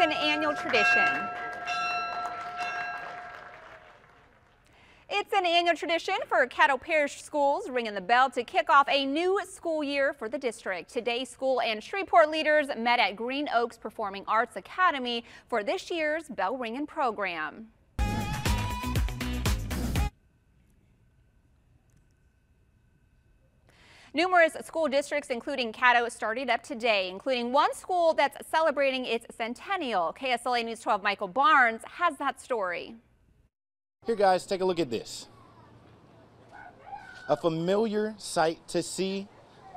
an annual tradition. It's an annual tradition for Caddo Parish schools ringing the bell to kick off a new school year for the district. Today, school and Shreveport leaders met at Green Oaks Performing Arts Academy for this year's bell ringing program. Numerous school districts, including Caddo, started up today, including one school that's celebrating its centennial. KSLA News 12 Michael Barnes has that story. Here, guys, take a look at this. A familiar sight to see.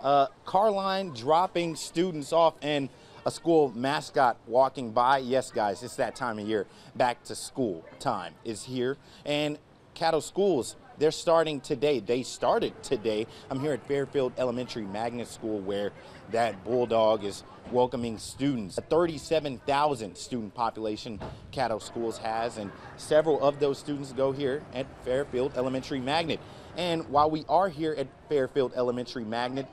Uh, car line dropping students off and a school mascot walking by. Yes, guys, it's that time of year. Back to school time is here. And Caddo Schools they're starting today. They started today. I'm here at Fairfield Elementary Magnet School where that Bulldog is welcoming students. A 37,000 student population Caddo Schools has, and several of those students go here at Fairfield Elementary Magnet. And while we are here at Fairfield Elementary Magnet,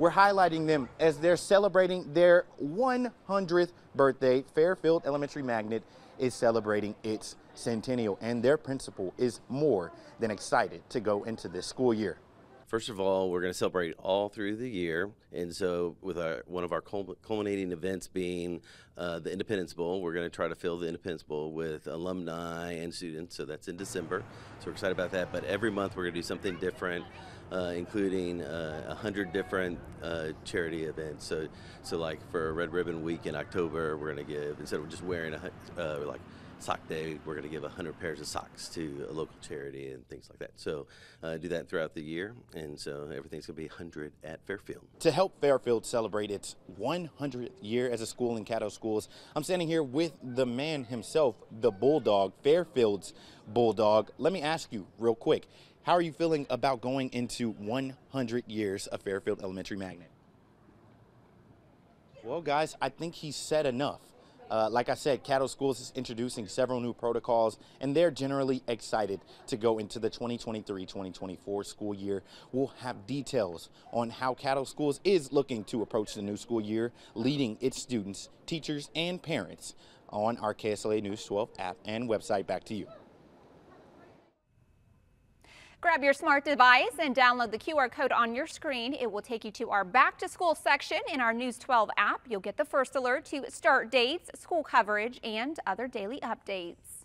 we're highlighting them as they're celebrating their 100th birthday. Fairfield Elementary Magnet is celebrating its centennial, and their principal is more than excited to go into this school year. First of all, we're going to celebrate all through the year, and so with our, one of our culminating events being uh, the Independence Bowl, we're going to try to fill the Independence Bowl with alumni and students. So that's in December. So we're excited about that. But every month we're going to do something different, uh, including uh, a uh, hundred different uh, charity events. So, so like for Red Ribbon Week in October, we're going to give instead of just wearing a uh, like sock day, we're going to give 100 pairs of socks to a local charity and things like that. So uh, do that throughout the year, and so everything's going to be 100 at Fairfield. To help Fairfield celebrate its 100th year as a school in Caddo Schools, I'm standing here with the man himself, the Bulldog, Fairfield's Bulldog. Let me ask you real quick, how are you feeling about going into 100 years of Fairfield Elementary Magnet? Well, guys, I think he said enough. Uh, like I said, Caddo Schools is introducing several new protocols, and they're generally excited to go into the 2023-2024 school year. We'll have details on how Caddo Schools is looking to approach the new school year, leading its students, teachers, and parents on our KSLA News 12 app and website. Back to you. Grab your smart device and download the QR code on your screen. It will take you to our back to school section in our News 12 app. You'll get the first alert to start dates, school coverage, and other daily updates.